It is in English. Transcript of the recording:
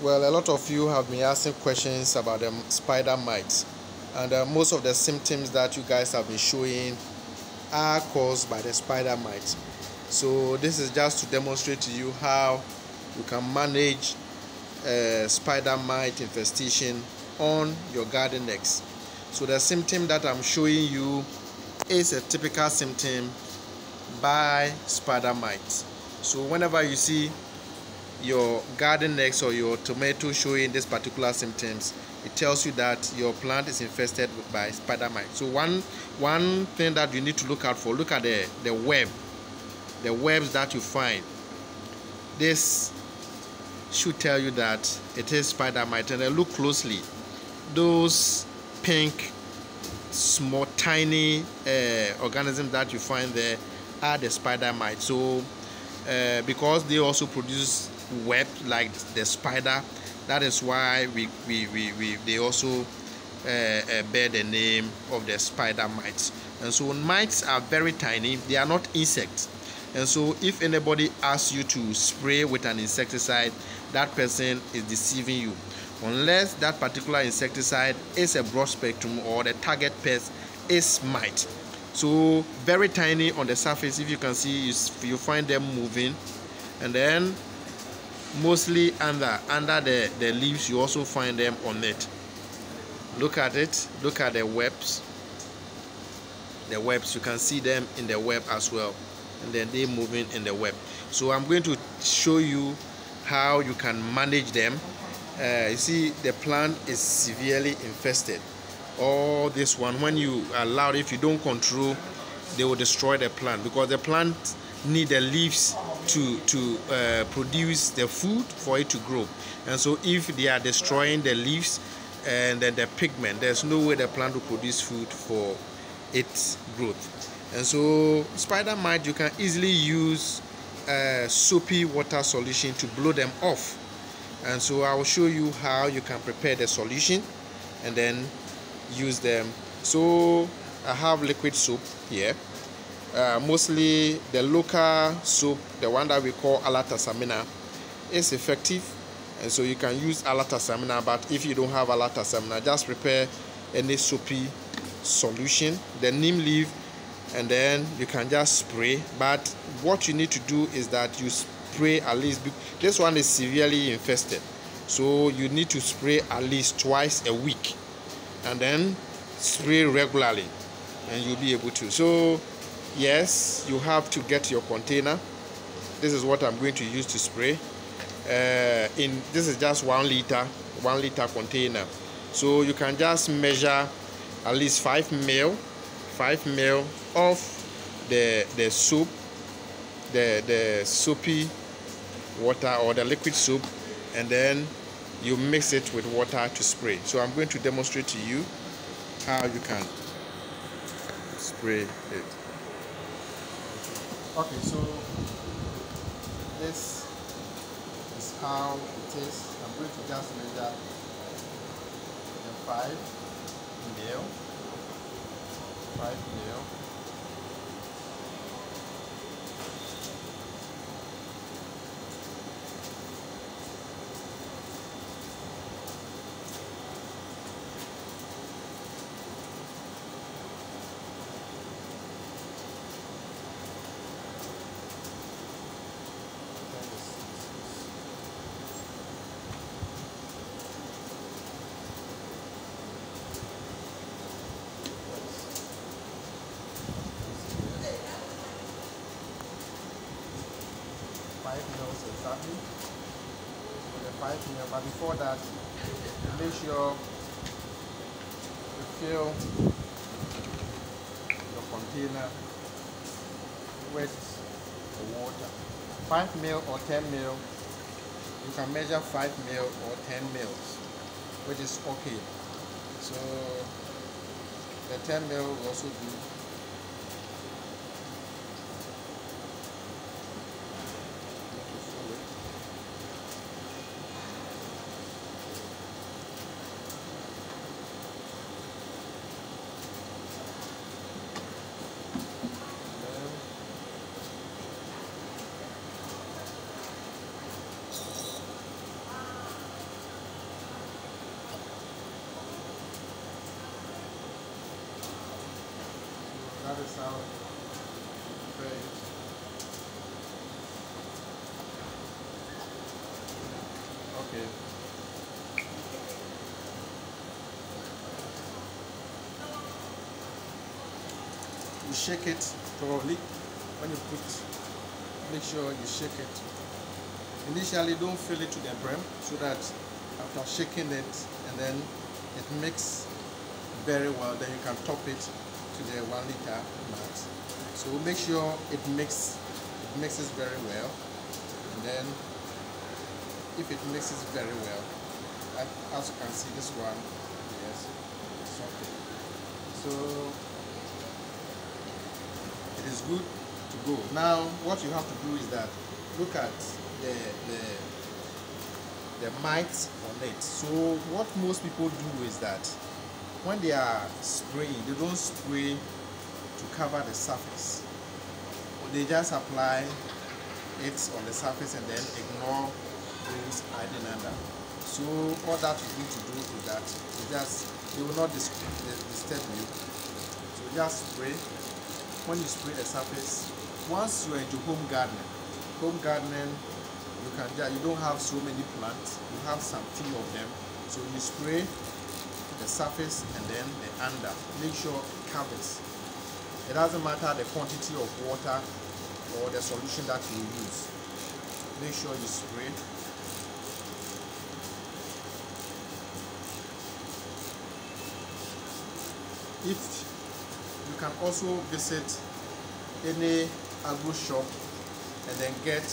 Well, a lot of you have been asking questions about the spider mites, and uh, most of the symptoms that you guys have been showing are caused by the spider mites. So, this is just to demonstrate to you how you can manage uh, spider mite infestation on your garden eggs. So, the symptom that I'm showing you is a typical symptom by spider mites. So, whenever you see your garden eggs or your tomato showing these particular symptoms it tells you that your plant is infested by spider mites so one one thing that you need to look out for look at the the web the webs that you find. This should tell you that it is spider mite and then look closely. Those pink small tiny uh, organisms that you find there are the spider mites so uh, because they also produce web like the spider. That is why we, we, we, we they also uh, uh, bear the name of the spider mites. And so mites are very tiny. They are not insects. And so if anybody asks you to spray with an insecticide that person is deceiving you. Unless that particular insecticide is a broad spectrum or the target pest is mite. So very tiny on the surface. If you can see you, you find them moving. And then mostly under under the the leaves you also find them on it look at it. Look at the webs. The webs you can see them in the web as well. And then they moving in the web. So i'm going to show you how you can manage them. Uh, you see the plant is severely infested. All this one when you allow if you don't control they will destroy the plant. Because the plant need the leaves to to uh, produce the food for it to grow. And so if they are destroying the leaves and then the pigment there's no way the plant will produce food for its growth. And so spider mite you can easily use a soapy water solution to blow them off. And so i will show you how you can prepare the solution and then use them. So i have liquid soap here uh, mostly the local soap, the one that we call alatasamina, is effective. And so you can use alatasamina, but if you don't have alatasamina, just prepare any soapy solution, the neem leaf, and then you can just spray. But what you need to do is that you spray at least, this one is severely infested. So you need to spray at least twice a week and then spray regularly and you'll be able to. So yes you have to get your container. This is what i'm going to use to spray. Uh, in this is just one liter one liter container. So you can just measure at least five mil five mil of the the soup the the soapy water or the liquid soup and then you mix it with water to spray. So i'm going to demonstrate to you how you can spray it okay so this is how it is. I'm going to just measure the five mil five mil five mils exactly. For the five mil but before that make sure you fill your container with water. Five mil or ten mil you can measure five mil or ten mils which is okay. So the 10 mil will also do out. Okay. You shake it thoroughly when you put make sure you shake it initially don't fill it to the brim so that after shaking it and then it mix very well then you can top it to the one liter max so make sure it mix it mixes very well. And then if it mixes very well as you can see this one yes it's okay. So it is good to go. Now what you have to do is that look at the the the mites on it. So what most people do is that when they are spraying they don't spray to cover the surface. They just apply it on the surface and then ignore those hiding under. So all that you need to do is that you just they will not disturb you. So just spray. When you spray the surface once you're into home gardening home gardening you can you don't have so many plants. You have some few of them. So you spray the surface and then the under. Make sure it covers. It doesn't matter the quantity of water or the solution that you use. Make sure you spray. If you can also visit any agro shop and then get